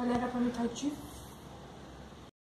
Olha, era pra me estar de